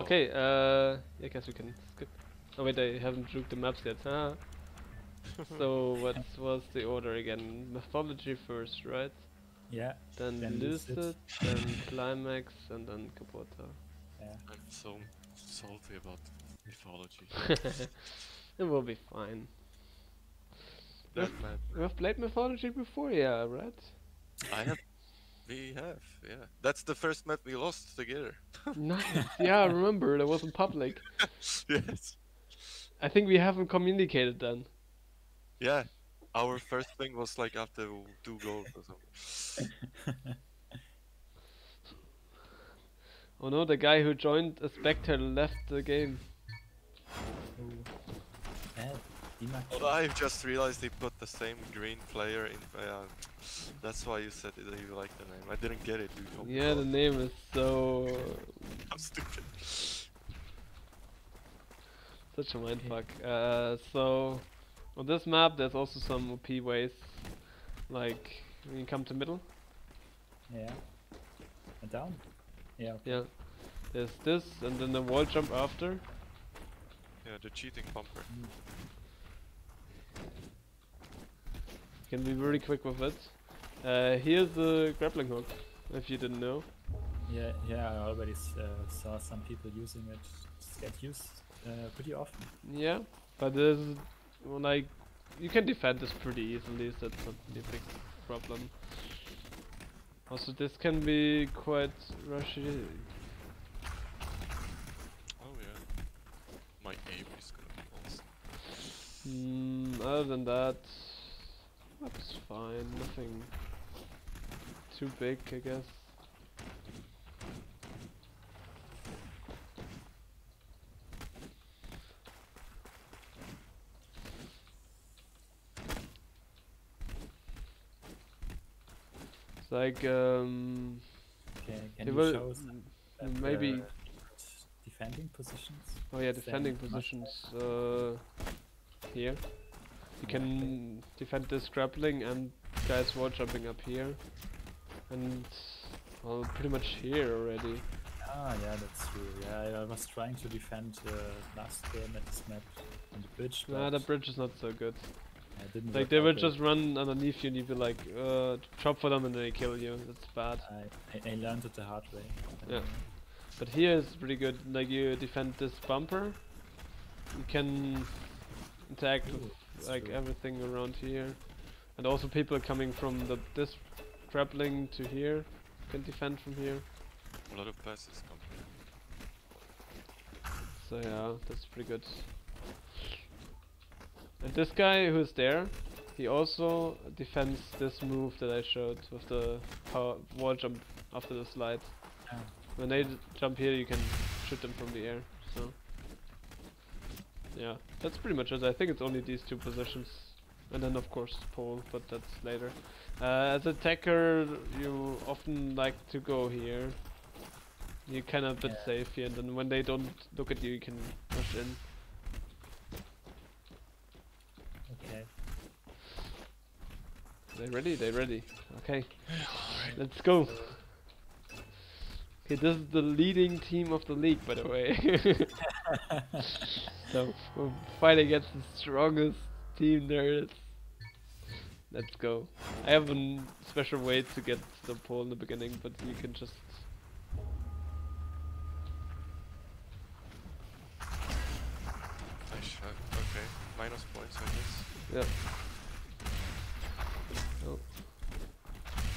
Okay, uh, I guess we can skip. Oh wait, I haven't drew the maps yet. Ah. so what was the order again? Mythology first, right? Yeah. Then, Then Lucid, Lucid. then Climax, and then Kubota. Yeah. I'm so salty about mythology. it will be fine. that map. We have played Mythology before, yeah, right? I have. We have, yeah. That's the first map we lost together. nice. Yeah, I remember. That was in public. yes. I think we haven't communicated then. Yeah. Our first thing was like after two goals or something. Oh no, the guy who joined a Spectre left the game. Ooh. Yeah, Dima. But I just realized they put the same green player in. Uh, that's why you said that you like the name. I didn't get it. You told me Yeah, the name is so I'm stupid. such a mindfuck. Uh, so on this map, there's also some OP ways, like when you come to middle. Yeah. And down? Yeah. okay. Yeah, there's this, and then the wall jump after. Yeah, the cheating bumper. You can be very quick with it. Uh, here's the grappling hook, if you didn't know. Yeah, yeah, I already s- uh, saw some people using it. It's get used uh, pretty often. Yeah, but there's well, like you can defend this pretty easily, so that's not really a big problem. Also, this can be quite rushy. Oh yeah. My aim is gonna be awesome. Mm, other than that, that's fine. Nothing too big, I guess. It's like um, can it you will maybe defending positions? Oh yeah, defending positions uh, here. You can defend this grappling and guys wall jumping up here. And well, pretty much here already. Ah, yeah, that's true. Yeah, I- was trying to defend uh, last game at this map on the bridge. Nah, the bridge is not so good. I didn't Like they will just run underneath you and you'd be like, uh, drop for them and they kill you. That's bad. I, I, I learned it the hard way. Yeah. But here is pretty good. Like you defend this bumper, you can interact Ooh, with like true. everything around here, and also people coming from the this grappling to here can defend from here. A lot of passes come. So yeah, that's pretty good. And this guy who's there, he also defends this move that I showed with the power wall jump after the slide. Ah. When they jump here, you can shoot them from the air. Yeah, that's pretty much it. I think it's only these two positions, and then of course pole, but that's later. Uh, as a attacker, you often like to go here. You're kind of bit Yeah. safe here, and then when they don't look at you, you can rush in. okay. They ready? They ready? Okay, let's go. Okay, this is the leading team of the league, by the way. so we're fighting against the strongest team there is. Let's go. I have a special way to get the pole in the beginning, but you can just. Nice shot. Okay. Minus points, I guess. Yep. Oh.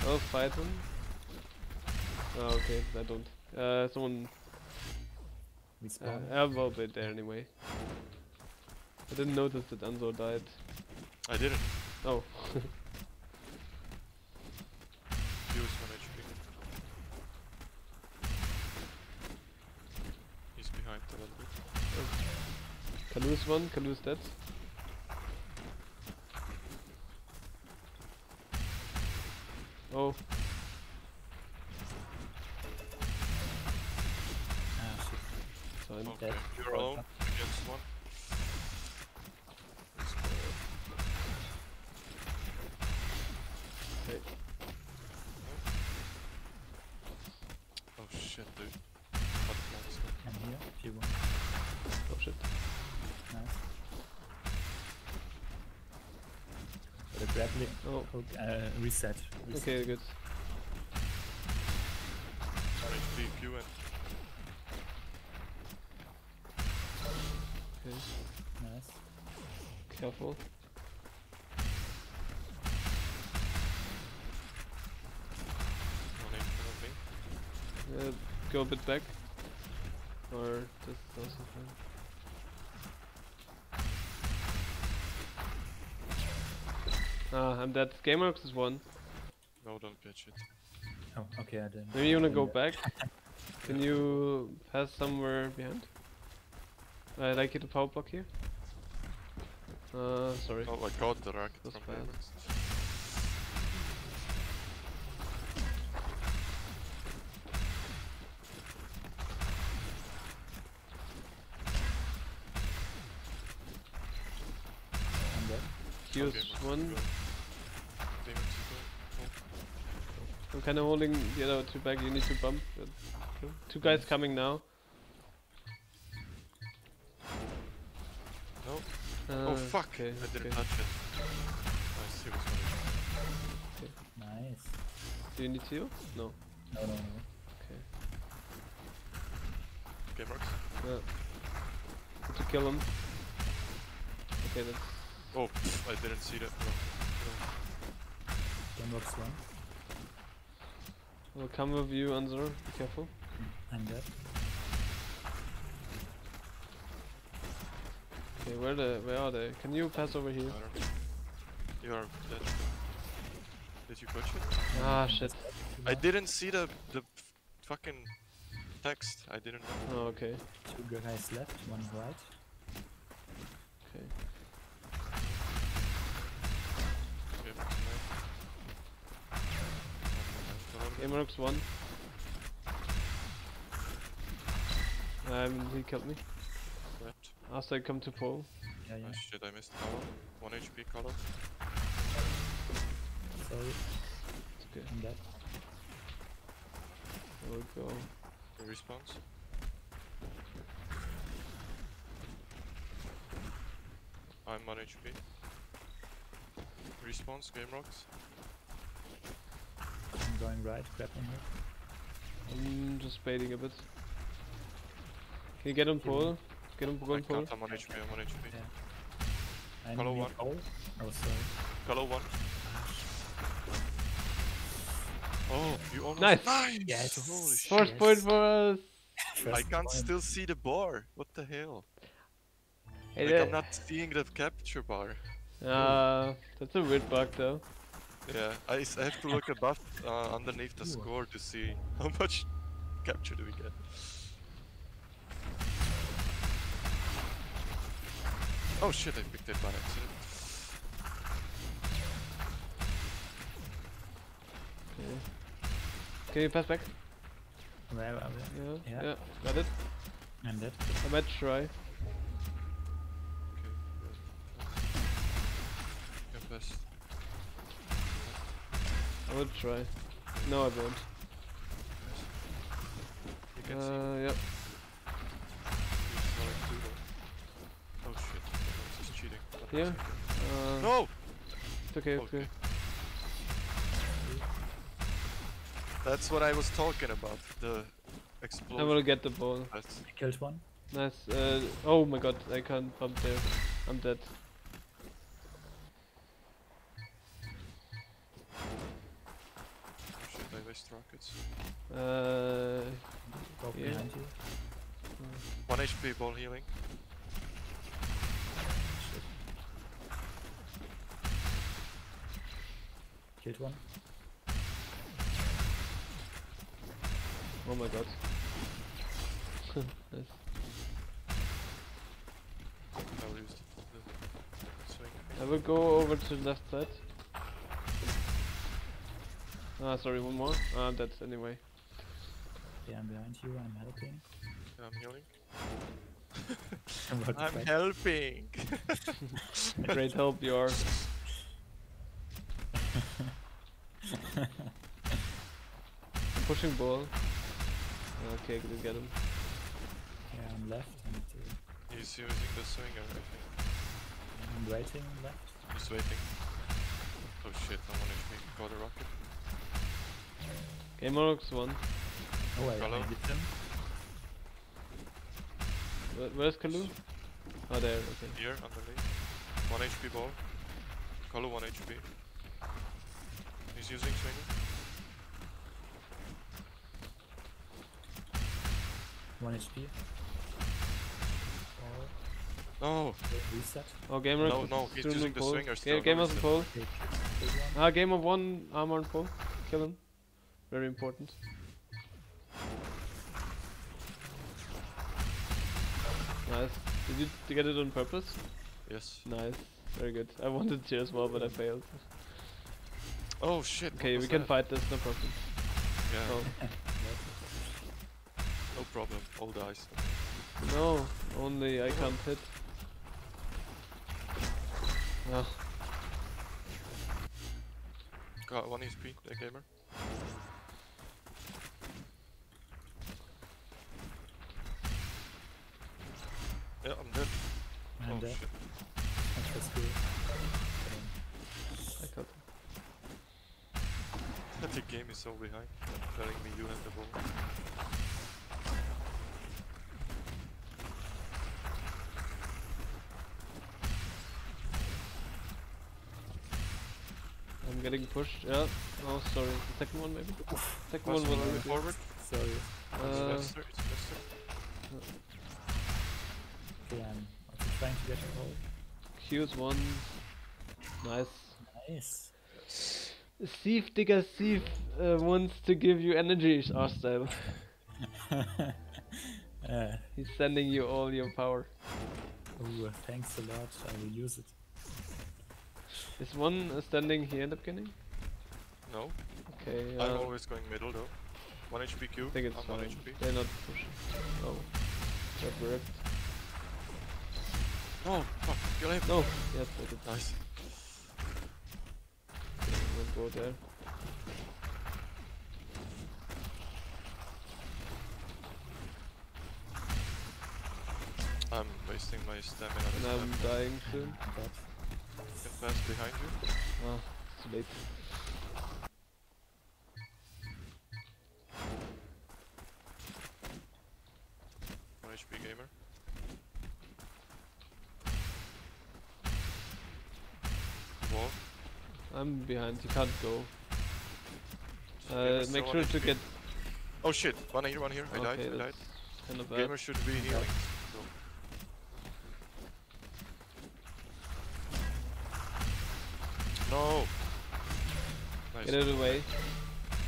Oh, fight them. Oh, okay, I don't. Uh, someone. We Uh, spawn. I have a bit there anyway. I didn't notice that Anzo died. I didn't. Oh. He was 1 HP. He's behind a little bit. Can lose one, can lose that. Oh, ah, shit. fine. Okay, Dead. you're alone against one. Okay. Oh shit, dude. Hot blocks. I'm here. grappling Oh, hook, uh, reset. reset. okay, good. One HP Q and Okay, Nice. careful. one in front me. Uh, go a bit back. Or just also fine. Ah, I'm dead. Gameworks is one. No, don't catch it. Oh, okay, I didn't. Maybe you wanna go get- back? Can you pass somewhere behind? I'd like you to power block here. Uh, sorry. Oh, I caught the racket That's from go. I'm kinda holding the other two back. You need to bump. Two two guys coming now. No. Uh, oh fuck! Okay, I didn't okay. touch it. Nice, he was funny. Nice. Do you need to? No. No, no, no. Okay. Game works. Yeah. Good to kill him. Okay, that's Oh, I didn't see that. No. Gamebox one. I'll come with you, Anzor. Be careful. I'm dead. Okay, where the where are they? Can you pass over here? You are dead. Did you catch it? Ah shit. I didn't see the the fucking text. I didn't know. Oh, okay. Two guys left, one right. Right. Gameworks one. Um, he killed me. Left. After I come to pole. Yeah, yeah. Oh shit, I missed color. 1 HP color. Sorry, It's okay. I'm dead. I will go. The response. I'm 1 HP. Response, game rocks. I'm going right, grappling hook. I'm just baiting a bit. Can you get on pole? Get on pole, I on pole. I'm 1 HP, I'm 1 HP. Yeah. I Follow need one. pole. Oh, sorry. Color 1. Oh, you almost. Nice. Nice! Yes. Holy shit. First Yes. point for us! I can't point. still see the bar. What the hell? Hey, like, that- I'm not seeing the capture bar. Uh, that's a weird bug though. Yeah, I, I have to look above, uh, underneath the score to see how much capture do we get. Oh shit, I picked it by accident. Okay. Can you pass back? Where are Yeah, we? yeah, Yeah. got it. I'm dead. I might try. Okay. Can pass. I will try. No, I won't. You can see. Uh, yep. He's Sonic 2 though. Oh shit, this is cheating. That Yeah. cheating. Uh, No! It's okay, Okay. okay. That's what I was talking about. The explosion. I explosion. will get the ball. That's- I killed one. Nice. Uh, oh my god, I can't bump there. I'm dead. Shit, I waste rockets. Uh, Go Yeah. behind you. 1 HP ball healing. Shit. Killed one. oh my god. nice. I'll use the, the swing. I will go over to the left side. Ah, sorry, one more. Ah, I'm dead anyway. Yeah, I'm behind you. I'm helping. I'm healing. I'm I'm helping! Great help you are. I'm pushing ball. Okay, good get him. Yeah, I'm left. I need. He's using the swing or anything. I'm waiting left. He's waiting. Oh shit, I'm on HP. Got a rocket. Game Orcs one. Oh, I, I Hello? hit him. Where, where's Kalu? Oh, there. Okay. Here, underneath. 1 HP ball. Kalu 1 HP. He's using swinger. One HP. Oh, No! reset. Oh, Game Orcs. No, no, he's still using the pole. swinger Ga- still, Game no, Orcs he's pole. Okay, good one. Ah, game of one armor on pole. Kill him. Very important. Nice. Did you get it on purpose? Yes. Nice. Very good. I wanted to as well, but I failed. Oh shit! Okay, we can fight this, no problem. Yeah, Oh. no problem. All dies. No, only I can't hit. Ah, Got 1 HP, the gamer. Yeah, I'm dead. And oh uh, shit. that was good. I got The game is so behind. Telling me you have the ball. I'm getting pushed. Yeah. Oh, sorry. The second one maybe. Second Was one was moving forward. Sorry. It's Uh, faster, it's faster. Okay, I'm also trying to get a hold. Q's one. Nice. Nice. Thief Digger Thief uh, wants to give you energy, Arstyle. uh, He's sending you all your power. ooh, thanks a lot. I will use it. Is one uh, standing here in the beginning? No, Okay. I'm Uh, always going middle though. 1 HP Q. I think it's I'm 1. HP. They're not pushing. Oh. That worked. No, fuck, kill him. No. Yes, I did. Nice. We'll go there. I'm wasting my stamina. And I'm dying soon. But Can pass behind you. Ah, it's late. One HP gamer. Wall. I'm behind. You can't go. Uh, still make sure to get. Oh shit! One here, one here. I died. I died. that's kind of. Gamer should be healing. So. No. Nice. Get out of the way.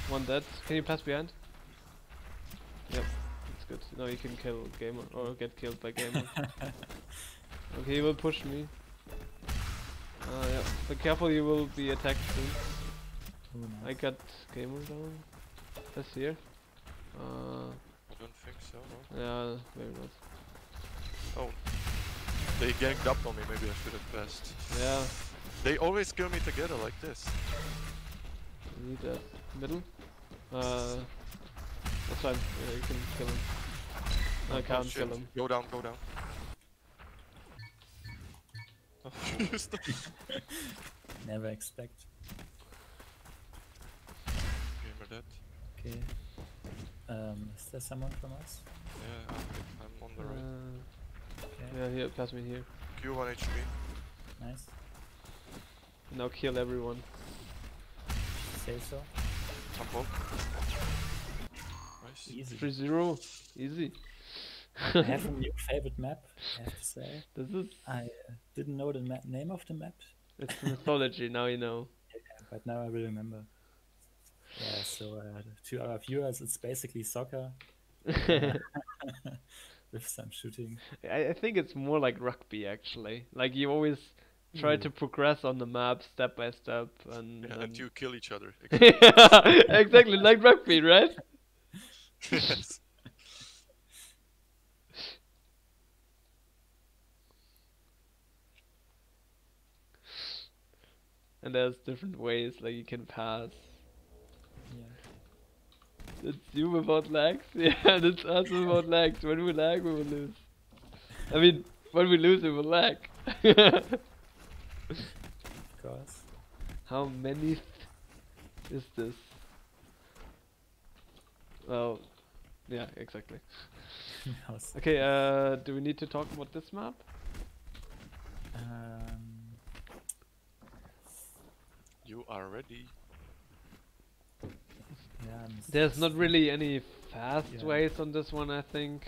One dead. Can you pass behind? Yep, that's good. Now you can kill gamer or get killed by gamer. okay, he will push me. Uh, yeah. But careful, you will be attacked soon. ooh, I got gamer down. That's here. Uh, I don't think so. No. yeah, maybe not. Oh. They ganked up on me. Maybe I should have passed. Yeah, They always kill me together like this. you need that middle. Uh, that's fine. Yeah, you can kill him. I Oh, can't shit. kill him. Go down. Go down. You stop. Never expect. Gamer dead. Okay. Um, is there someone from us? Yeah, I'm, I'm on the right. Uh, Okay. yeah, here, pass me here. Q1 HP. Nice. Now kill everyone. Say so. I'm. Nice. Easy. 3 0. Easy. I have a new favorite map. I have to say. This is. I uh, didn't know the ma- name of the map, It's mythology, now you know. but now I will remember. Yeah. So uh, to our viewers, it's basically soccer with some shooting. I, I think it's more like rugby actually. Like you always try Ooh. to progress on the map step by step and. Yeah, and- and you kill each other. exactly, like rugby, right? yes. And there's different ways like you can pass. Yeah. It's you without legs. Yeah, that's us without legs. When we lag, we will lose. I mean, when we lose, we will lag. Of course. How many is this? Well, yeah, exactly. Okay, uh, do we need to talk about this map? um, You are ready. yeah, I'm There's not really any fast Yeah. ways on this one, I think.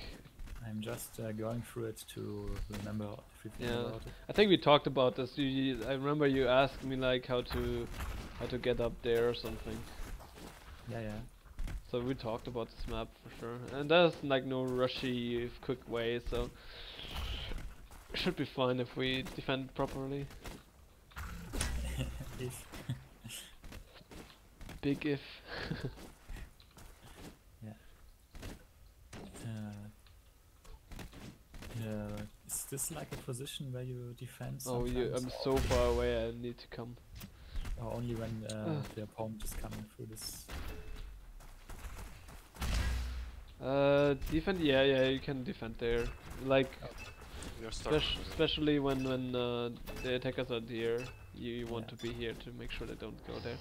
I'm just uh, going through it to remember everything Yeah. about it. I think we talked about this. You, you, I remember you asked me like how to how to get up there or something. Yeah, yeah. So we talked about this map for sure. And there's like no rushy quick way, so should be fine if we defend properly. if Big if. uh, uh, is this like a position where you defend oh, you, I'm so far away. I need to come. or only when uh, the opponent is coming through this? Uh, defend. Yeah, yeah, you can defend there. Like, You're starting. spec- with it. especially when when uh, the attackers are here, you, you want Yeah. to be here to make sure they don't go there.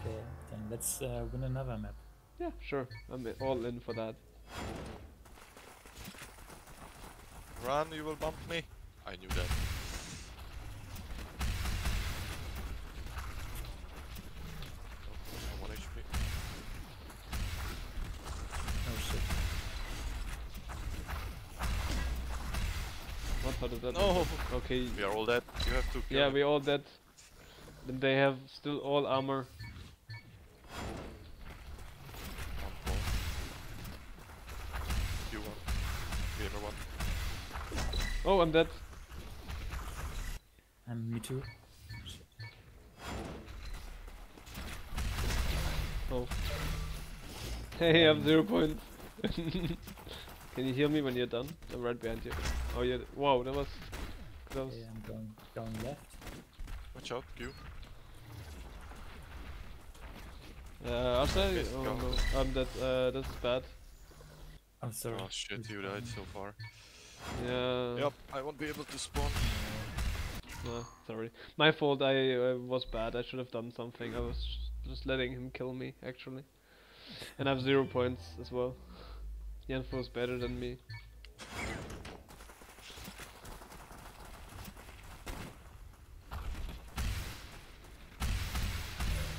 Okay, then let's uh, win another map. Yeah, sure. I'm all in for that. Run, you will bump me. I knew that. Oh, I'm 1 HP. Oh shit. What how did that? No. happen? Okay. We are all dead. You have to. kill Yeah, him. we all dead. Then they have still all armor. One ball. You one. Gamer one. Oh, I'm dead. And me too. Oh. Hey, I have zero points. Can you heal me when you're done? I'm right behind you. Oh yeah. Wow, that was close. Okay, I'm going going left. Watch out, Q. Uh, outside? Yes, Oh go. no, um, that uh, that's bad. I'm sorry. Oh shit, you died so far. Yeah. Yep, I won't be able to spawn. No, sorry. My fault. I uh, was bad. I should have done something. I was just letting him kill me actually. And I have zero points as well. Yanfo is better than me.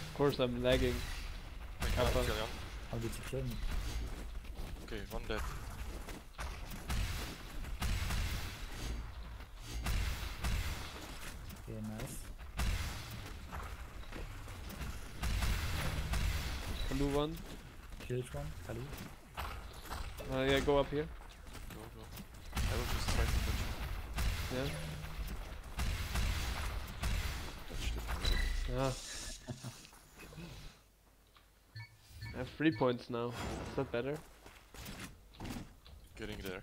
Of course, I'm lagging. I can't Kappa. kill him. How did you kill me? Okay, one dead. Okay, nice. Kalu one. Killed one. Kali. Uh, yeah, go up here. Go, go. I will just try to touch him. Yeah. Touched it. Yeah. I have three points now. Is that better? Getting there.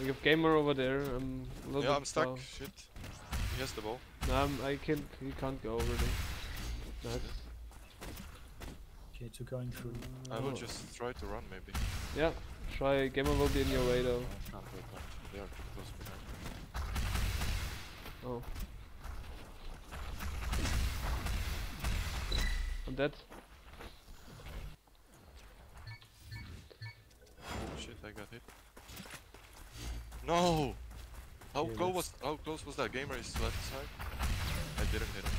We have gamer over there. I'm a little Yeah, bit I'm stuck. far. Shit. He has the ball. No, I'm, I can't. You can't go over there. Nice. Okay, two going through. I will Oh. just try to run maybe. Yeah. Try. Gamer will be in your way though. No, I can't, I can't. They are too close behind. Oh. I'm dead. Oh Shit, I got hit. No! How Okay, close was how close was that gamer is left side? I didn't hit him.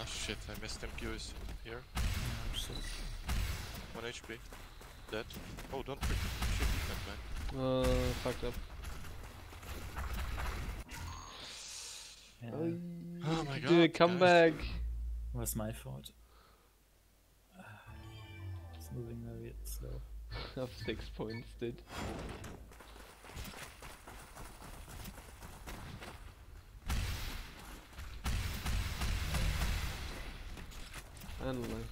Ah shit, I missed him. Q is here. Oh shit. 1 HP. Dead. Oh, don't freaking shit that guy. Uh, fucked up. Yeah, Oh my Do comeback. was my fault. It's moving very slow. Have six points, dude. Finally.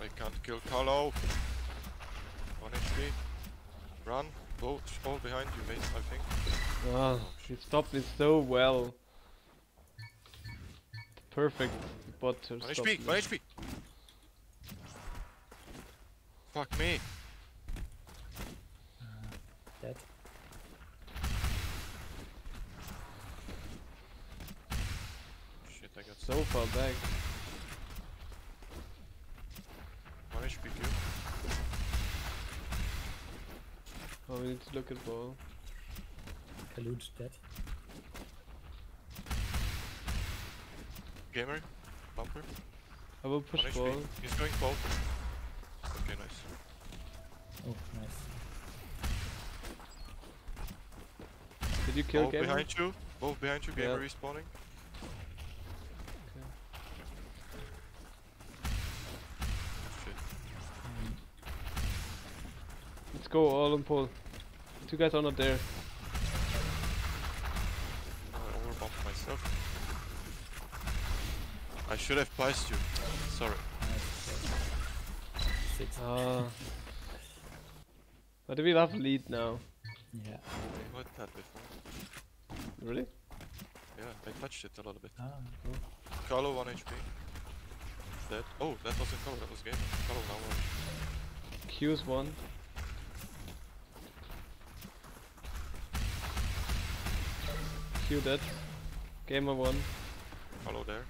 I can't kill Carlo. 1 HP. Run. Both all behind you, mate, I think. Ah, he stopped me so well. Perfect bot to 1 stop HP, me. 1 HP. Fuck me. Uh, dead. Shit, I got So far back. one HP kill. Oh, we need to look at ball. Khalud dead. Gamer, bumper. I will push ball. He's going both. Okay, nice. Oh, nice. Did you kill Both Gamer? behind you. Both behind you. Gamer Yeah. respawning. Let's go all on pole. Two guys are not there. I overbumped myself. I should have passed you. Sorry. nice. Shit. Ah. but we have lead now. Yeah. I heard that before. Really? Yeah, I touched it a little bit. Ah, Carlo 1 HP. Dead. Oh, that wasn't Carlo, that was game. Carlo now 1. Q's one. Q dead. Gamer one. Carlo there.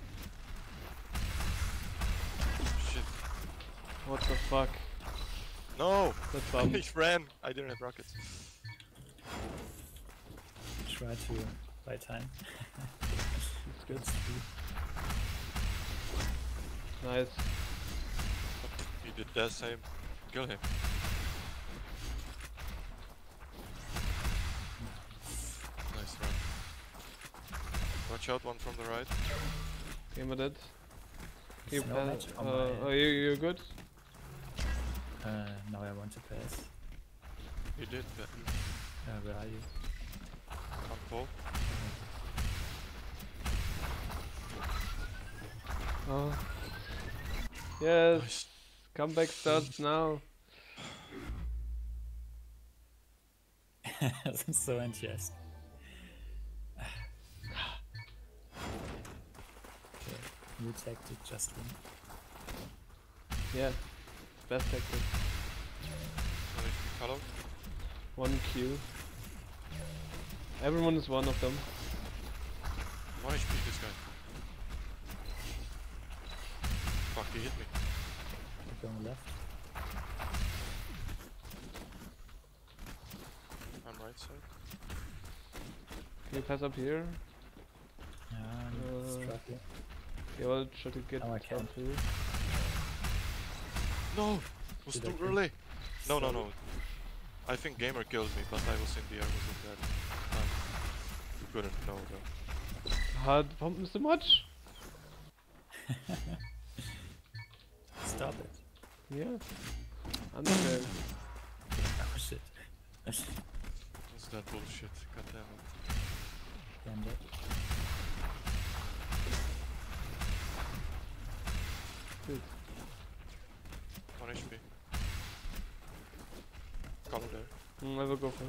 What the fuck? No! That's bum. he ran! I didn't have rockets. try to buy time. It's good. Good speed. Nice. He did that same. Kill him. Nice run. Watch out, one from the right. Gamer dead. Can you Snow pass? match on Uh, my- are you you good? Uh, now I want to pass. You did that. Uh, where are you? On pole. Oh. Yes. Nice. Comeback starts now. I'm so enthusiastic. okay, new tactic, just win. Yeah. Best tactic. One One Q. Everyone is one of them. One HP this guy. Fuck, he hit me. We're going left. On right side. Can you pass up here? Yeah, Uh, I'm struggling. Yeah, well, try to get Oh, I up can't. here. No! It was Did too kill? early! No, no, no. I think Gamer killed me, but I was in the air, wasn't that time. You couldn't know though. Hard pumpen so much? Stop it. Yeah. Unfair. Oh shit. What's it? What's that bullshit? God damn it. Damn that. Good. One HP. Color there. Mm, I will go for.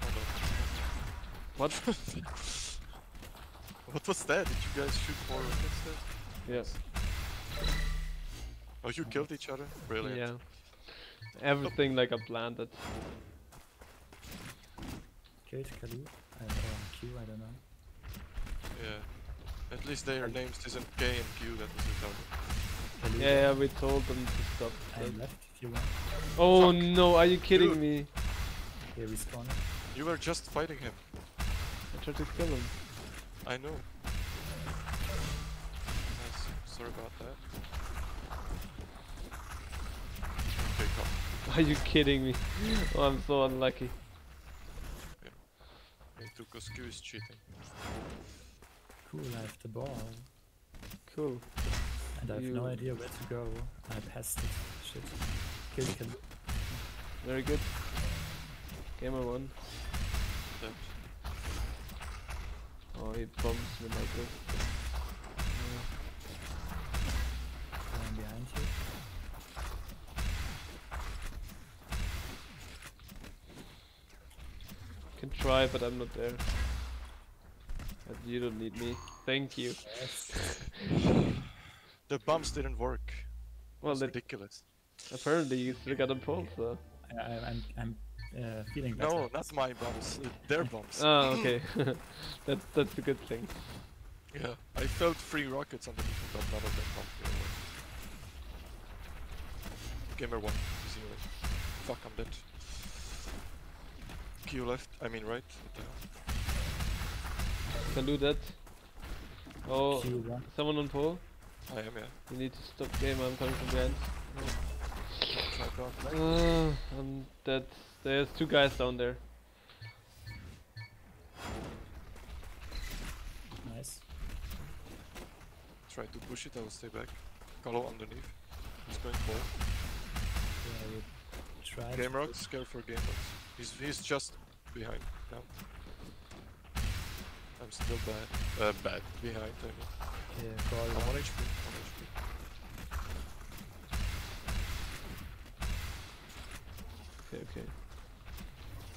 Hold What? what was that? Did you guys shoot more rockets there? yes. Oh, you killed each other? Brilliant. Yeah. Everything like I planned it. Killed Kalu. I, or Q, I don't know. Yeah. At least their names isn't K and Q, that was the target. Yeah, yeah, we told them to stop. I'm left if you want. Oh Fuck. no, are you kidding Dude. me? Here respawning. You were just fighting him. I tried to kill him. I know. Nice. Sorry about that. Okay, come. Are you kidding me? Oh, I'm so unlucky. Me too, cause Q is cheating. Cool, I have the ball. Cool. And I have no idea where to go. I passed it. Shit. Kill Kalu. Very good. Gamer one. Oh, he bombs this. Yeah. Going behind you. Can try, but I'm not there. But you don't need me. Thank you. Yes. The bumps didn't work. Well, It's ridiculous. apparently you still got a pole, so. I, I, I'm I'm uh, feeling better. No, not my bumps. uh, Their bumps. Oh, okay. that's that's a good thing. yeah, I felt three rockets underneath me, but none of them bumped me. over. Gamer one, zero. Fuck, I'm dead. Q left. I mean right. What the hell? Can do that. Oh, Q1. someone on pole. I am, yeah. You need to stop game. I'm coming from behind. Try to outflank. Uh, I'm dead. There's two guys down there. Nice. Try to push it, I will stay back. Gallo underneath. He's going for Yeah, we. Game rocks, go for game rocks. He's he's just behind now. I'm still bad. Uh, bad. Behind, I mean. Yeah, call I'm one. 1 HP. 1 HP. Okay, okay.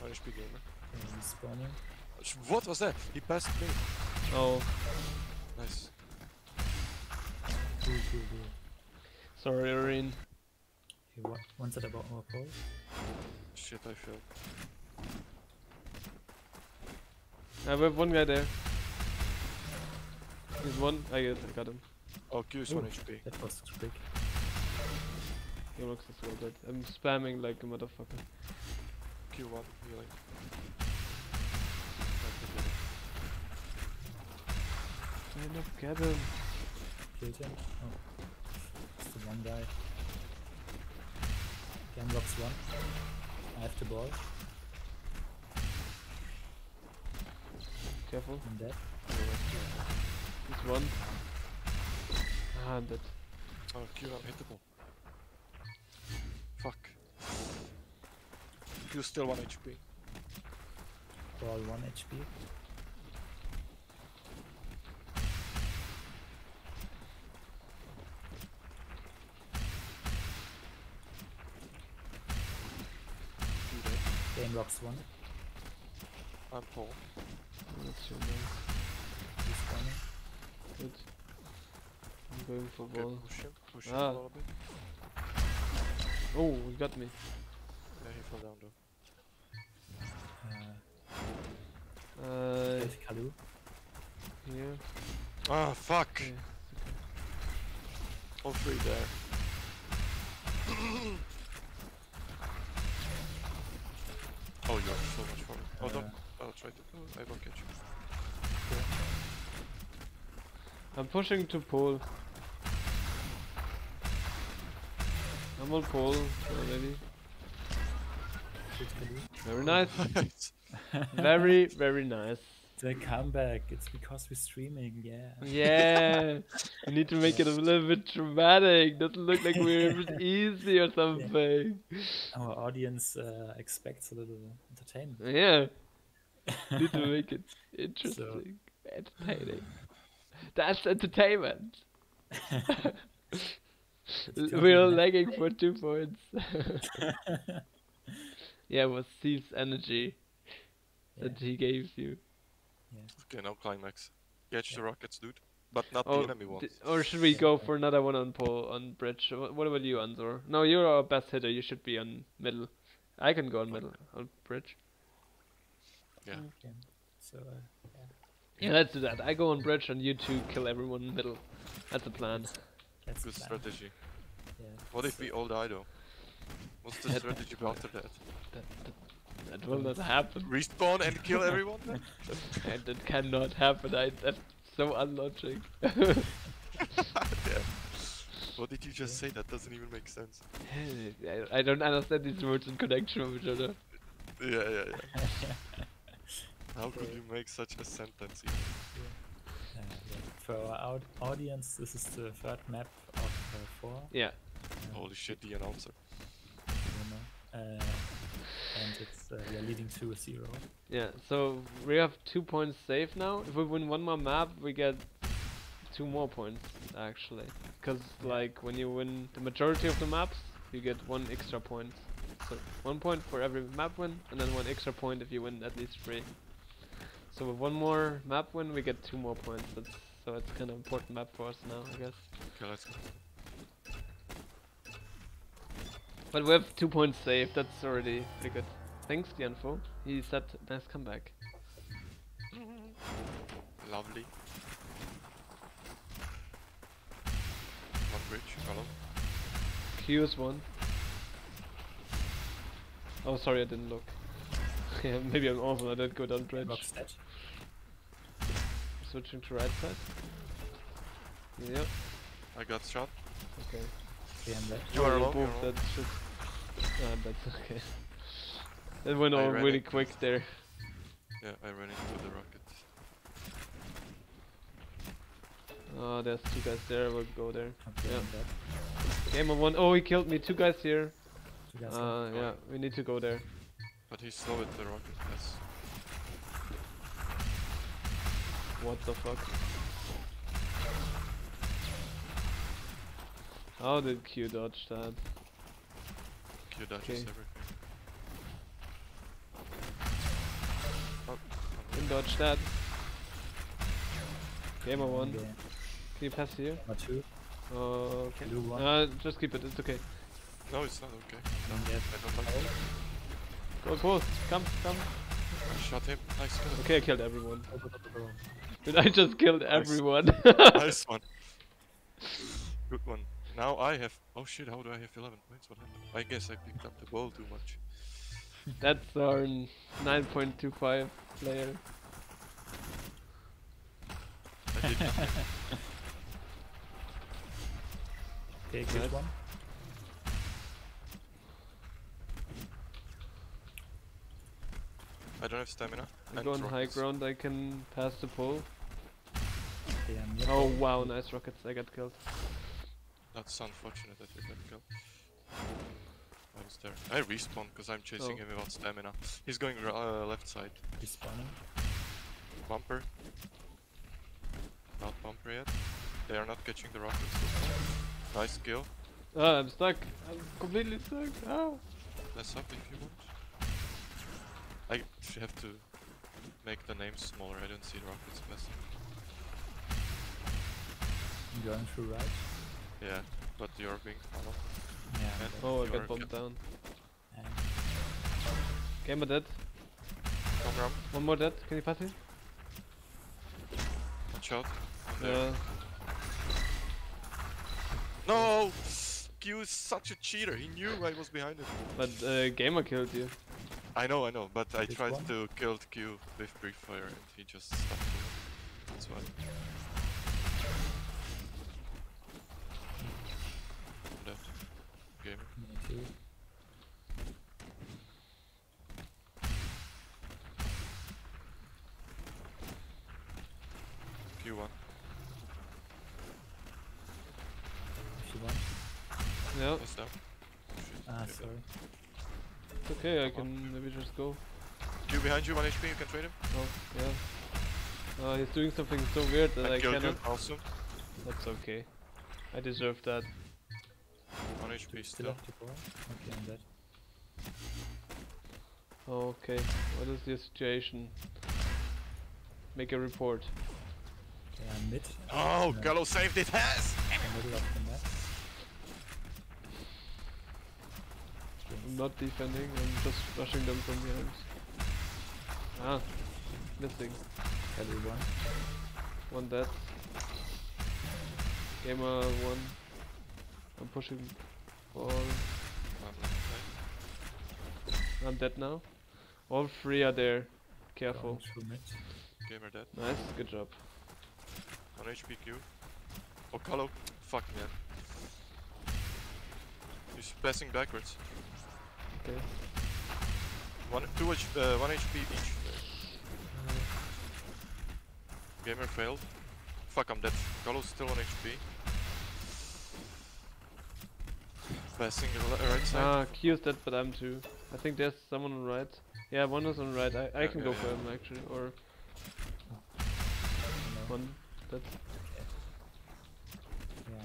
1 HP gamer. Yeah, he's spawning. What was that? He passed me. Oh, Nice. Cool, cool, cool. sorry, Irene. He wa- wants it about our pole. Shit, I failed. I have one guy there. He's one. I get. I got him. Oh, Q is 1 Ooh. HP. That was quick. He looks as well dead. I'm spamming like a motherfucker. Q1 healing. Trying to get him. Killed him. Oh. It's the one guy. Game blocks one. I have the ball. Careful. I'm dead. There's one. Ah, I'm dead. Oh, Q unhittable. Fuck. Q still 1 HP. Ball one HP. Game blocks one. I'm Paul. That's your man. He's spawning. Good. I'm going for Okay, ball. push him. Push him Ah. a little bit. Oh, he got me. Yeah, he fell down though. Uh, Uh, Dave Kalu. here. Ah, fuck! Okay. All three there. oh, you're so much far. Oh, don't. Uh, I'll try to. I won't catch you. I'm pushing to pole. I'm on pole already. Dave Very nice. Nice. very, very nice. The comeback. It's because we're streaming. Yeah. Yeah, we need to make it a little bit dramatic. Doesn't look like we're just easy or something. Our audience uh, expects a little entertainment. Yeah, need to make it interesting, entertaining. That's entertainment. We're totally lagging for two points. yeah, it was Steve's energy that Yeah. he gave you. Okay, now climax. Catch the rockets, dude. But not Oh, the enemy ones. d- or should we Yeah, go okay. for another one on pole on bridge? What about you, Anzor? No, you're our best hitter. You should be on middle. I can go on middle on bridge. Yeah. Okay. So uh, Yeah, let's do that. I go on bridge and you two kill everyone in the middle. That's the plan. that's Good plan. strategy. Yeah. What if we all die though? What's the strategy after that? That, that, that will not happen. Respawn and kill everyone then? and it cannot happen. I, that's so unlogic. Damn. What did you just say? That doesn't even make sense. I, I don't understand these words in connection with each other. Yeah, yeah, yeah. How could you make such a sentence even? Uh, yeah. For our aud- audience, this is the third map of uh, four. Yeah. uh, Holy shit, the announcer. uh, and it's uh, we are leading 2-0. Yeah, so we have two points safe now. If we win one more map, we get two more points actually. Because like when you win the majority of the maps, you get one extra point. So one point for every map win, and then one extra point if you win at least three. So with one more map win, we get two more points. That's, so it's kind of important map for us now, I guess. Okay, let's go. But we have two points saved. That's already pretty good. Thanks, Dianfo. He said nice comeback. Lovely. One bridge, follow. Q is one. Oh, sorry, I didn't look. yeah, maybe I'm awful. I didn't go down bridge. Box that. Switching to right side. Yep. I got shot. Okay. Three and left. You are alone, both you're that shit. Ah, that's okay. It went I all really it. quick there. Yeah, I ran into the rocket. Oh, there's two guys there. We'll go there. Okay, Yeah. that. Game of one. Oh, he killed me. Two guys here. Two guys Uh, yeah, we need to go there. But he's slow with the rocket, yes. What the fuck? How did Q dodge that? Q dodges Okay. everything. Oh, Didn't dodge that. Game of one. Okay. Can you pass here? Or two. Oh, okay. Blue one. Uh, just keep it. It's okay. no, it's not okay. No, And. I don't like it. Go, go. Come, come. I shot him. Nice kill. Okay, I killed everyone. Did I just killed everyone? nice one. Good one. Now I have. Oh shit! How do I have 11 points? What happened? I guess I picked up the ball too much. That's our 9.25 player. I did nothing. Okay, good one. I don't have stamina. I'm and going high rockets. ground. I can pass the pole. Okay, I'm. Oh wow, nice rockets. I got killed. That's unfortunate that you got killed. I was there. I respawn because I'm chasing Oh. him without stamina. He's going uh, left side. He's spawning. Bumper. Not bumper yet. They are not catching the rockets. Nice kill. Ah, I'm stuck. I'm completely stuck. Ah. Let's up if you want. I sh- have to make the name smaller. I don't see the rockets passing. I'm going through right. Yeah, but you're being followed. Yeah. And- Oh, I got bombed kill- down. and Gamer dead. Come ram. One more dead. Can you pass it? Watch out. I'm. Yeah. No! Q is such a cheater. He knew I was behind him. But uh, gamer killed you. I know, I know, but I This tried one? to kill Q with brief fire and he just stopped me. That's why. I'm dead. Gamer. me too. Q1. If you want. Yeah. That's down. Ah, okay. sorry. It's okay. I can maybe just go. Q behind you, 1 HP, you can trade him. Oh, yeah. Uh, he's doing something so weird that I, I cannot. you, also. That's okay. I deserve that. 1 HP Still still. have. Okay, I'm dead. Okay. What is the situation? Make a report. Okay, I'm mid. Oh, No. Gallo saved it, has! in the middle of the map. I'm not defending. I'm just rushing them from behind. Ah, missing. Kelly one. One dead. Gamer one. I'm pushing. Ball. I'm left side. I'm dead now. All three are there. Careful. Going through mid. Gamer dead. Nice, good job. On HPQ. Oh, Gallo. Fuck, man. He's passing backwards. Okay. One, two uh, one HP each. Gamer failed. Fuck, I'm dead. Gallo's still on HP. Passing the right side. Ah, Q is dead, but I'm too. I think there's someone on right. Yeah, one is on right. I, I Yeah, can yeah, go yeah. for him actually, or one. That's Yeah,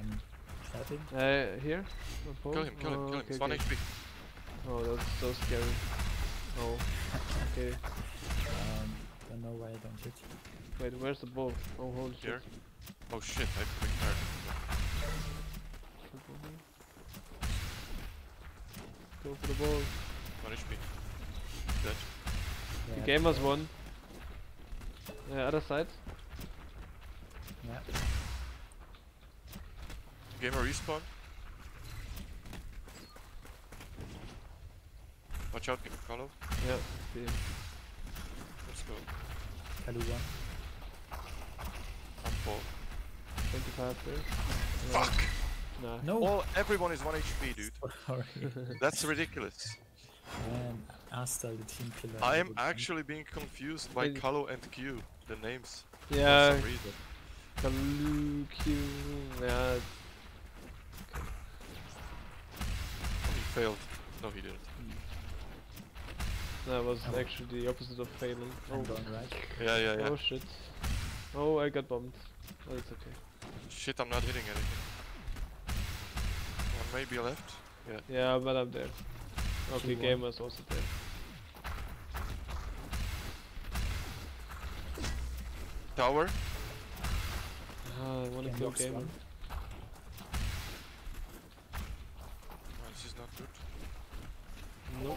I'm uh here. on pole? kill him, kill him, Oh, kill him. okay, It's 1 okay. HP. Oh, that's so scary. Oh, okay. Um, Don't know why I don't hit. Wait, where's the ball? Oh, holy Here. shit. Oh shit, I prepared. Go for the ball. One HP. Dead. The game gamers won. Uh, other side. Yeah. Gamer respawn. Watch out, Carlo. Yeah. See. Let's go. Kalu one. I'm full. 25 there. Fuck! Nah. No. All everyone is 1 HP, dude. Sorry. That's ridiculous. Man, Asta the team killer. I am would think. actually being confused by Wait. Kalo and Q, the names. For Yeah, some reason. Kalu, Q. Yeah, He failed. No, he didn't. That was Oh. actually the opposite of failing. Oh, going right. Yeah, yeah, yeah. oh shit. Oh, I got bombed. Oh, it's okay. Shit, I'm not hitting anything. One maybe left. Yeah. Yeah, but I'm there. Okay, Q1. gamer's also there. Tower. Ah, I wanna Game kill box gamer. one. Oh, this is not good. No.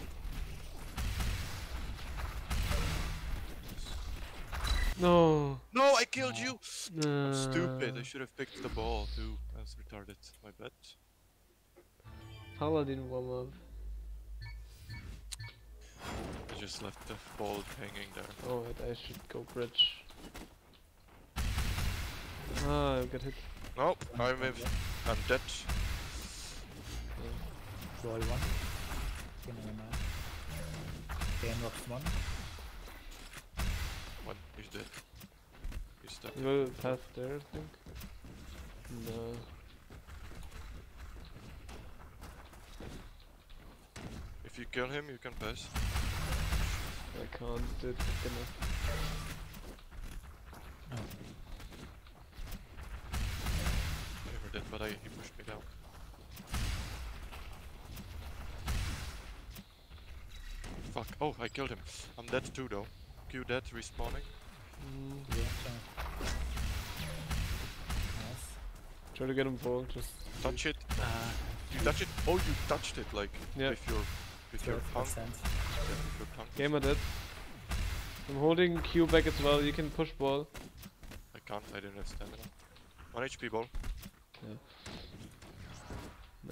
No. No, I killed No. you! No. I'm stupid. I should have picked the ball too. That's retarded. My bad. Paladin warm up. I just left the ball hanging there. Oh, wait, I should go bridge. Ah, I got hit. Nope, I'm point if, left. I'm dead. Roy one. Okay, never mind. Game rocks one. He's dead. He's stuck. Go past there, I think. No. If you kill him, you can pass. I can't do it enough. Oh, Never did, but I, he pushed me down. Fuck. Oh, I killed him. I'm dead too, though. Q dead, respawning. Mm, yeah, so. Nice. try to get him full, just. Touch it. Uh, You touch it. Oh, you touched it, like, Yeah. with your, with your tongue. 12%. Yeah, with your tongue. Gamer dead. I'm holding Q back as well, you can push ball. I can't, I didn't have stamina. 1 HP ball.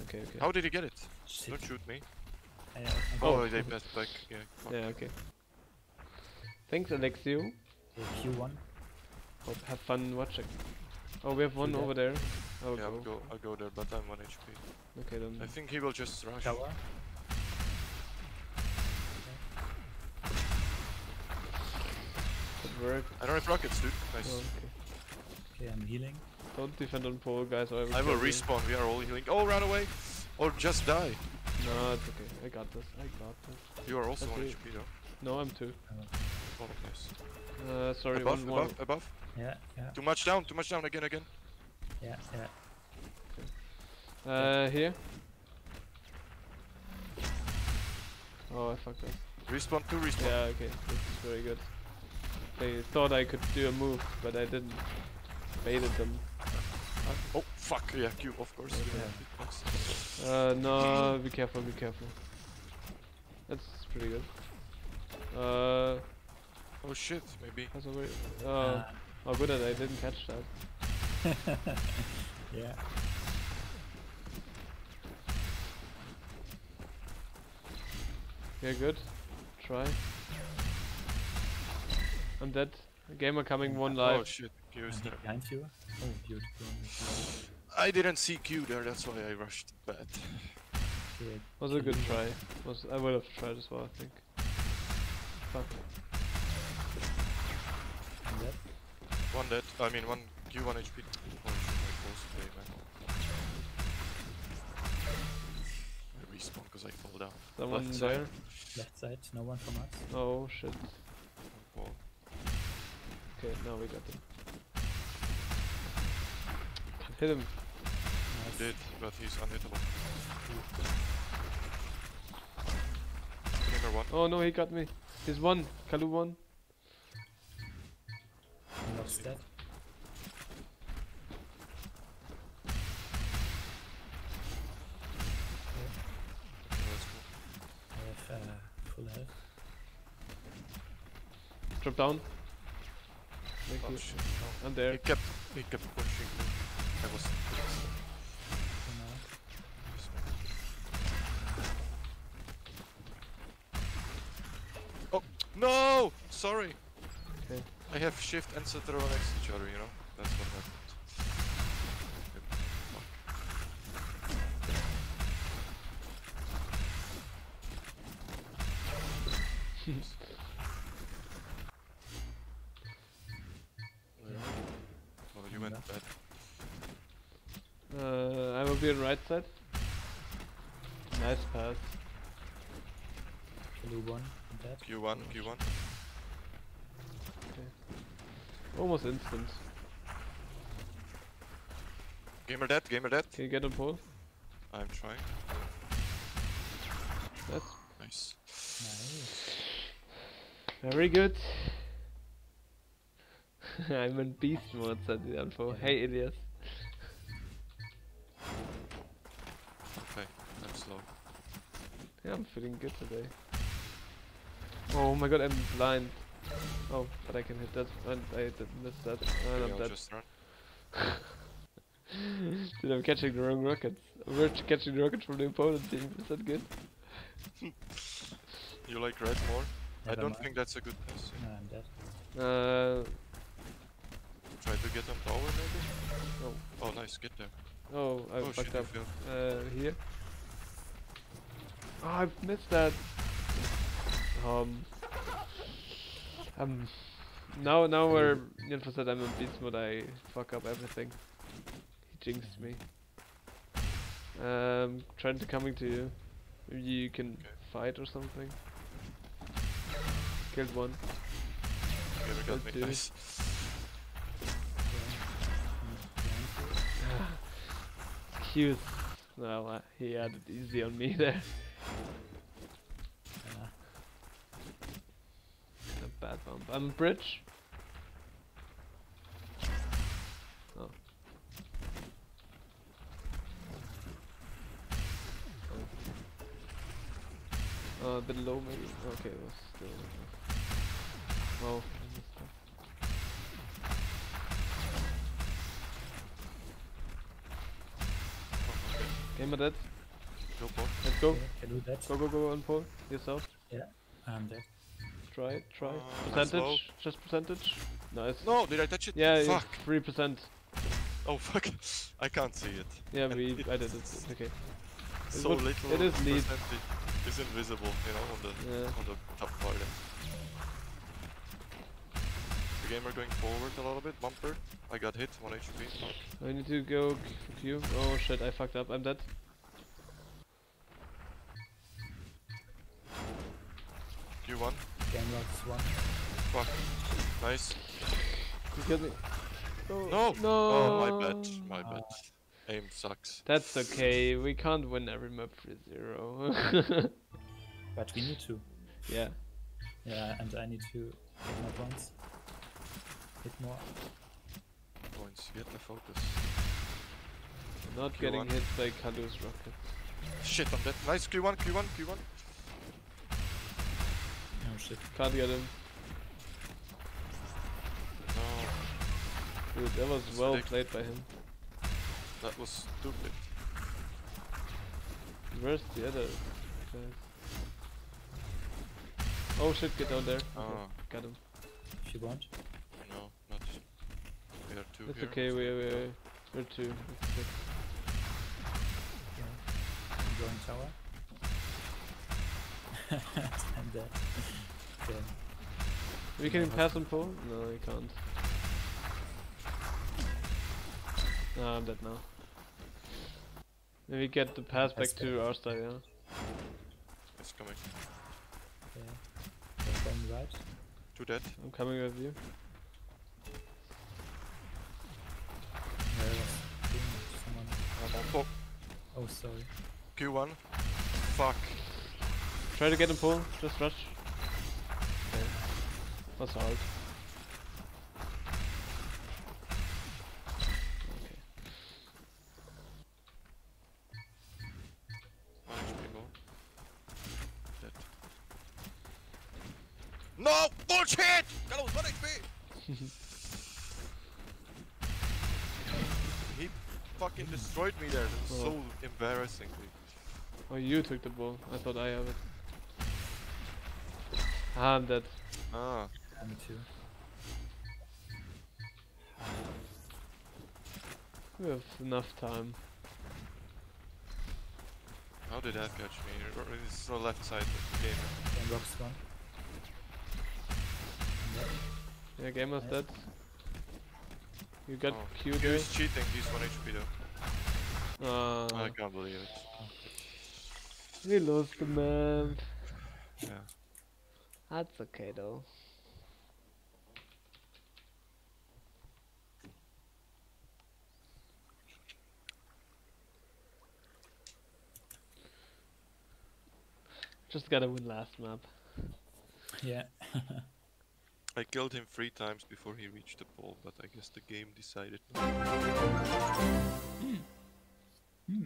Okay, okay. How did he get it? Shit. Don't shoot me. I, I Oh, they passed back. Yeah, fuck. Yeah, okay. Thanks, Alexio. Okay, Q1. Hope have fun watching. Oh, we have one over there. I'll Yeah, I'll go. go, I'll go there, but I'm 1 HP. Okay then. I think he will just rush. Tower. Could work. I don't have rockets, dude. Nice. Oh, okay. Okay, I'm healing. Don't defend on pole, guys. Or I will, I will respawn. We are all healing. Oh, run away! Or just die. No, it's okay. I got this. I got this. You are also That's 1 it. HP though. No, I'm two. Oh, nice. Uh, sorry, above, one more. above, above. Yeah, yeah, Too much down, too much down. Again, again. yeah, yeah. Uh, here. Oh, I fucked up. Respawn, to respawn. Yeah, okay. This is very good. They thought I could do a move, but I didn't. Baited them. Oh, fuck. Yeah, Q, of course. Okay. Yeah. Uh, no, be careful, be careful. That's pretty good. Uh, Oh shit, maybe. that's already. Oh, Uh, oh, good that I didn't catch that. yeah. Yeah, good. Try. I'm dead. Gamer coming one life. Oh shit, Q I'm is there. behind you. Oh, beautiful. I didn't see Q there, that's why I rushed bad. Okay, Was a good try. Was I would have tried as well, I think. Fuck. One dead. I mean, one Q, one HP. Holy shit, my close play, man. I respawn because I fall down. Someone Left side. there. Left side, no one from us. Oh shit. Wall. Okay, now we got him. Hit him. Nice. Did, but he's unhittable. Gamer one. Oh no, he got me. He's one. Kalu one. What's that? Okay, cool. I have uh, full health. Drop down. Thank Oh you. shit, I'm there. He kept, he kept pushing me. I was... For now. Oh, no! Sorry! Have shift and ctrl next to each other, you know? That's what happened. Yep. Fuck. Oh, you went Yeah. bad. Uh, I will be on right side. Nice pass. Blue one. Dead. Q1, Q1. Almost instant. Gamer dead, gamer dead. Can you get on pole? I'm trying. That's Nice. Nice. very good. I'm in beast mode, said the info. Hey, Elias. Okay, I'm slow. Yeah, I'm feeling good today. Oh my god, I'm blind. Oh, but I can hit that, and I did miss that, and I'm dead. just run. Dude, I'm catching the wrong rockets. We're ch- catching the rockets from the opponent team. Is that good? You like red more? I Never don't mind. think that's a good pass. No, I'm dead. Uh, Try to get on tower maybe? oh, Oh nice, get there. oh, I oh fucked up. Uh, here. Oh, I missed that. Um. Um. Now, now we're Info said I'm in beast mode. I fuck up everything. He jinxed me. Um, trying to coming to you. Maybe you can Okay. fight or something. Killed one. Okay, we got Good me. dude. Nice. Cute. Well, uh, he had it easy on me there. Yeah. A bad bump. I'm bridge. Oh. Uh, oh, a bit low maybe. Okay, it was still. Oh, I missed that. Okay. Gamer dead. Go for. Let's go. Okay, can do that. Go, go, go on pole. Yourself. Yeah, I'm dead. Try it, try. Uh, that's percentage. Just percentage. Nice. No, did I touch it? Yeah, Fuck. three percent. Oh fuck. I can't see it. Yeah, And we. I did it. It's okay. It so would- little it is percentage is invisible, you know, on the Yeah. on the top part. The gamer going forward a little bit, bumper. I got hit, 1 HP. I need to go for Q. Oh shit, I fucked up. I'm dead. Q1. Game rocks one. Fuck. Nice. You killed me. Oh, No! No. Oh, my bad. My Ah. bad. Aim sucks. That's okay. We can't win every map 3-0. But we need to. yeah. Yeah, and I need to hit more points. Hit more. Points. Get the focus. Not Q1. getting hit by Kalu's rocket. Shit, I'm dead. Nice. Q1, Q1, Q1. Oh shit. Can't get him. No, Dude, that was That's well ridiculous. played by him. that was stupid. Where's the other guys? Oh shit, get down there. Okay, Ah. Got him. If you want. No, not. We are two It's here. okay, we, we, we're two. It's good. Yeah. I'm going tower. I'm dead. Okay. We can No, pass on pole? No, we can't. No, I'm dead now. Maybe get the pass back Pass to our side, yeah? It's coming. Okay. I'm going right. Two dead. I'm coming with you. There was being someone. Oh, Oh, sorry. Q1. Try to get him pull, just rush. Okay. That's hard. No! Bullshit! God, was 1 he fucking destroyed me there. That's oh. so embarrassing. Oh, you took the ball. I thought I have it. Ah, I'm dead. Ah. Me too. We have enough time. How did that catch me? R- r- It's the left side of the game. Then rocks one. Yeah, gamer's dead. You got Oh, Q there. He's cheating, he's 1 HP though. Uh, I can't believe it. we lost the map. Yeah. That's okay though. Just gotta win last map. Yeah. I killed him three times before he reached the pole, but I guess the game decided. Hmm. Hmm.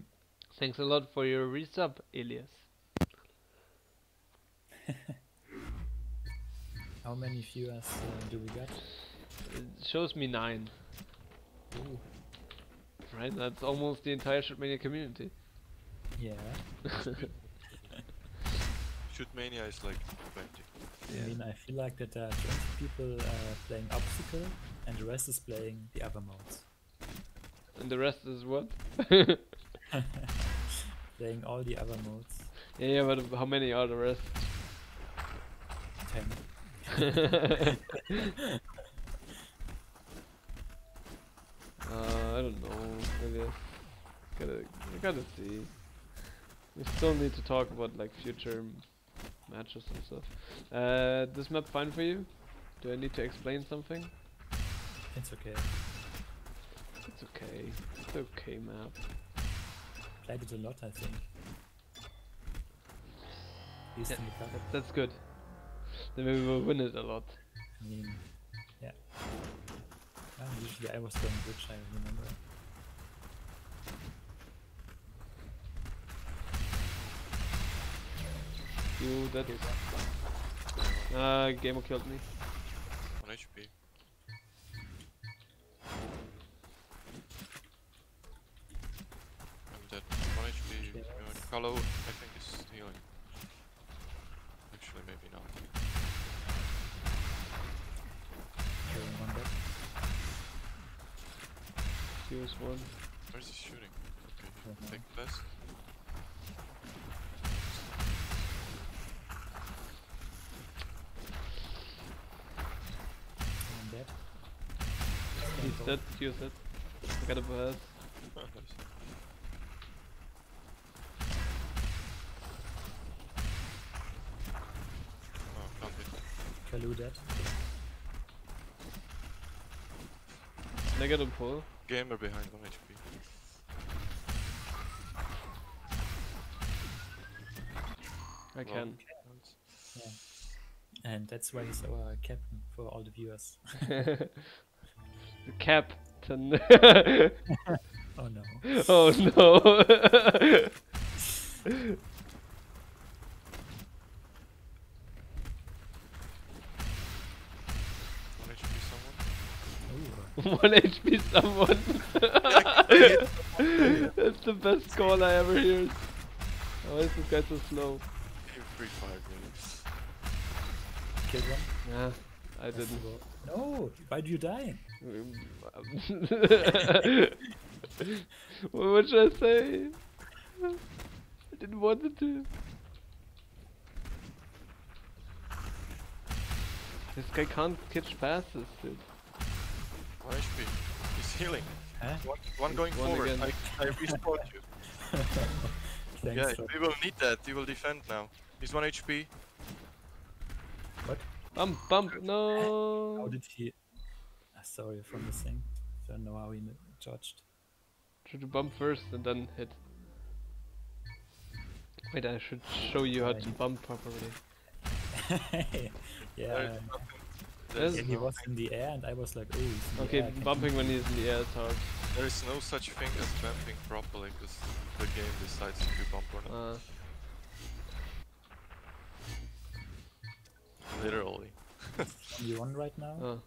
Thanks a lot for your resub, Elias. How many viewers uh, do we got? It shows me nine. Ooh. Right? That's almost the entire Shootmania community. Yeah. Shootmania is like 20. I mean, I feel like that there are 20 people uh, playing Obstacle and the rest is playing the other modes. And the rest is what? playing all the other modes. yeah, yeah, but how many are the rest? 10. Uh, I don't know. I guess gotta I gotta see. We still need to talk about like future matches and stuff. Uh, this map fine for you? Do I need to explain something? It's okay. It's okay. It's okay map. Played it a lot, I think. Yeah, in the cup. That, that's good. Then we will win it a lot. I mean, yeah. Ah, usually I was going bridge, I remember. You that is. Uh, gamer killed me. 1 HP. I'm dead. 1 HP. Yes. Uh, Carlo, I think is healing. Actually, maybe not. Going one back. Here's one. Where's he shooting? Okay, Don't know. take fast. One dead. He's Going dead. Q's dead. I got a pass. Nice. Oh, can't hit. Kalu dead. Negative pull. Gamer behind 1 HP. I can. Yeah. And that's why he's our captain for all the viewers. the captain. Oh no. oh no. One HP someone? Ooh. One HP someone. That's the best call I ever heard. Why is this guy so slow? Every Free Fire games. Killed one. Yeah, I didn't. No, why do you die? what what should I say? I didn't want it to. This guy can't catch passes, dude. 1 HP. He's healing. Huh? One, one going One forward. again. I, I respawned you. Thanks. yeah, for- we will need that. We will defend now. He's 1 HP. What? Bump, bump, no! How no! did he? Ah, sorry for missing. Don't know how he mi- judged. Should bump first and then hit? Wait, I should show you how to bump properly. yeah. There's nothing. There's There's yeah, he no, was in the air and I was like, oh, he's in the Okay, air. Bumping when he's in the air is hard. there is no such thing as bumping properly because the game decides if you bump or not. Uh, Literally. You on right now? Oh,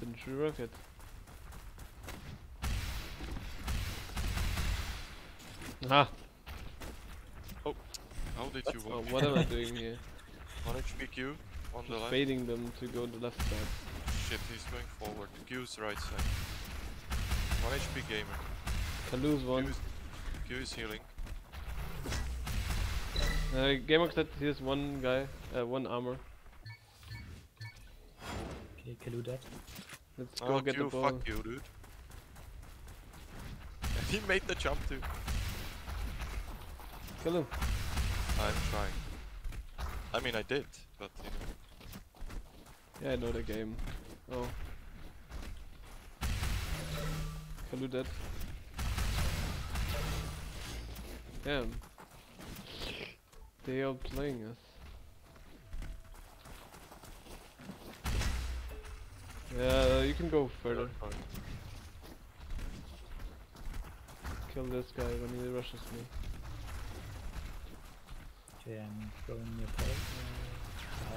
didn't you rocket? Ah, How did you oh, what am I doing here? One HP Q on the Just left. baiting them to go to the left side. Shit, he's going forward. Q's right side. One HP gamer. Can lose one. Q is, Q is healing. Uh, Gameworks said here's one guy, uh, one armor. Okay, Kalu dead. Let's go Oh, get Q, the ball. fuck you, dude. He made the jump too. Kill him. I'm trying. I mean, I did, but you know. Yeah, I know the game. Oh. Can do that. Damn. They are playing us. Yeah, you can go further. Kill this guy when he rushes me. Okay, I'm going near Paul.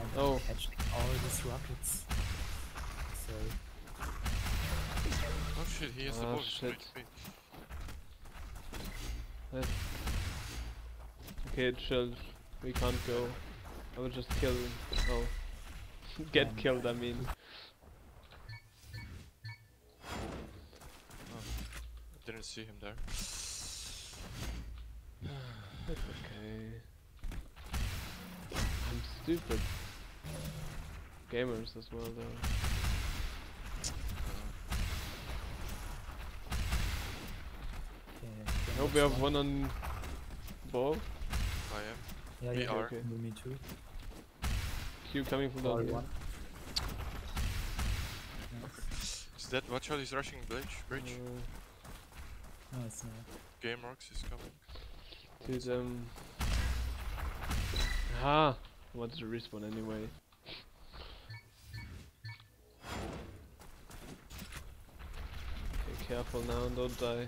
I'm Oh. catching all these rockets. Sorry. Oh shit, he has the Ah, ball. shit. HP. Okay, chill. We can't go. I will just kill him. Oh. Get Um, killed, I mean. I didn't see him there. Okay. I'm stupid. Gamers as well, though. Okay, I hope we have one on ball. I am. Yeah, we are. Okay. Me, me too. Q coming from Ball down here. one. Nice. Is that watch shot he's rushing bridge? Bridge? Uh, No, it's not. Gameworks is coming. to them. Ah! What's the respawn anyway? Careful now, and don't die.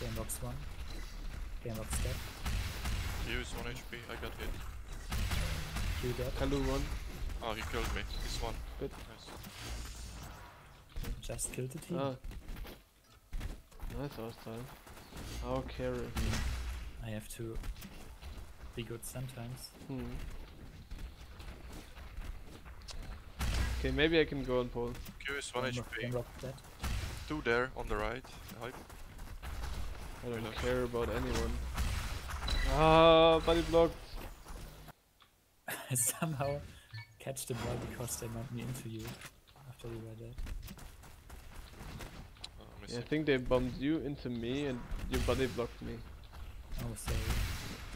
Gamebox one. Gamebox dead. Use 1 HP, I got hit. Q dead. Kalu one. Oh, he killed me. This one. Good. Nice. Just killed the team. Ah. Nice hostile. Our carry. I have to be good sometimes. Hmm. Okay, maybe I can go on pole. Q is 1 Gamebox- HP. Gamebox dead. Two there on the right. Hype. I don't Relax. care about anyone. Ah, body blocked. I somehow catch them all because they knocked me into you after you were dead. Oh, Yeah, I think they bumped you into me and your body blocked me. Oh, sorry.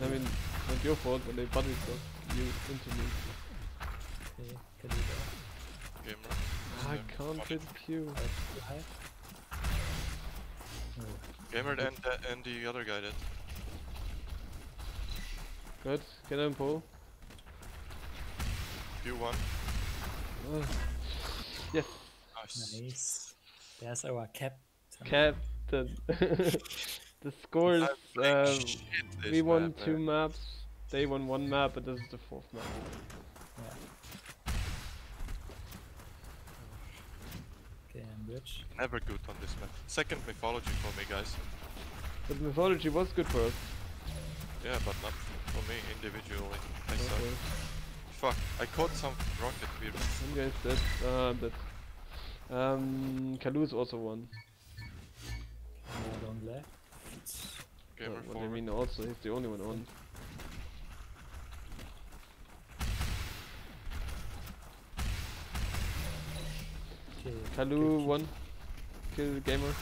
I mean, not your fault, but they body blocked you into me. Okay, can you go? Gamer. I Um, can't on hit Q. Uh, too high? No. Gamer and, uh, and the other guy did. Good, get on pole. Q1. Ah. yes, Nice. Nice. There's our captain. captain. the score is I'm playing uh, shit this we won map, two man. maps. They won one map, but this is the fourth map. Yeah. Okay, Never good on this map. Second mythology for me, guys. But mythology was good for us. Yeah, but not for me individually. I suck. Fuck, I caught some rocket beer. One guy's dead. Uh, I'm dead. Um, Kalu's also one. Long left. Gamer what, what do you mean also? He's the only one on. Okay. Kalu one. Kill gamer.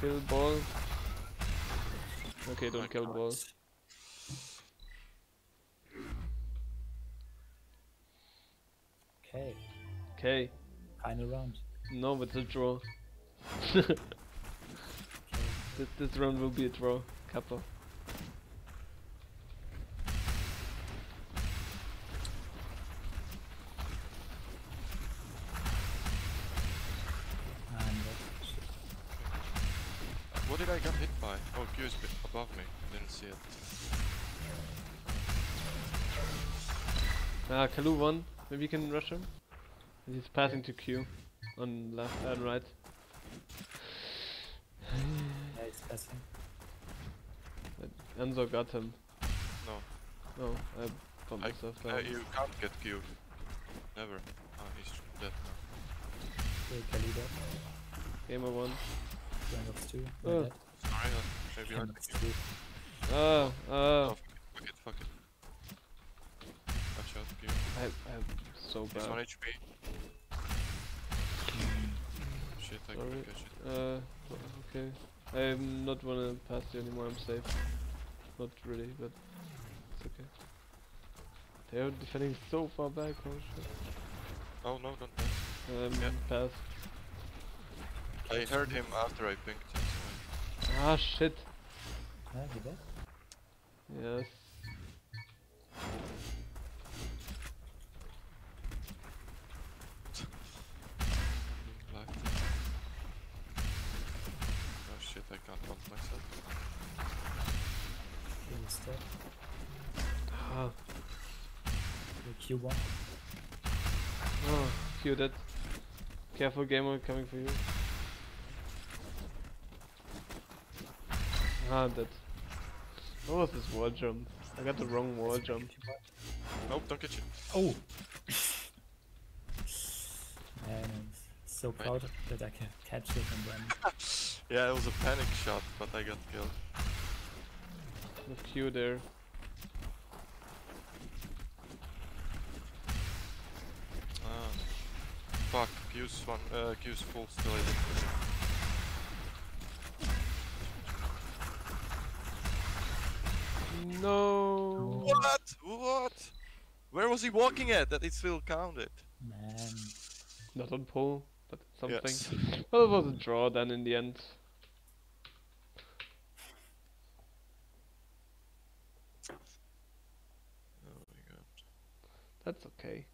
Kill ball. Okay, don't my kill God. ball. Okay, Okay. final round. No, it's a draw. Okay. This, this round will be a draw. Kappa. I'm dead. Shit. What did I get hit by? Oh, Q is bit above me. Didn't see it. Ah, Kalu won. Maybe you can rush him. He's passing to Q on left and right. Yeah, he's passing. Enzo got him. No. No, I bumped I, myself uh, you can't get Q. Never. Oh, he's dead now. Okay, Kalida. Gamer one. Randolph's two. Oh. Oh. Dead. Sorry, uh, maybe I Randolph's can three. Ah, ah. Oh, fuck it, fuck it. Watch out, Q. I, I'm so bad. He's one bad. HP. Shit, I Sorry. couldn't catch it. Uh, okay. I'm not wanna pass you anymore, I'm safe. Not really, but it's okay. They're defending so far back, oh shit. Oh no, don't pass. Um, Yeah. pass. I heard him after I pinked, that's why. Ah, shit. Ah, he dead? Yes. Live. Oh shit, I can't bump myself. He was dead. Ah, The Q1. oh, Q dead. Careful, gamer coming for you. Ah, dead. What was this wall jump? I got the wrong wall jump. Nope, don't catch it. Oh! Man, I'm so proud that I can catch it and then Yeah, it was a panic shot, but I got killed. With Q there. Ah. Fuck, Q's one, uh, Q's full still I didn't put. No. What? What? Where was he walking at that it still counted? man. Not on pole, but something. Yes. Well, it was a draw then in the end. Oh my god. That's okay.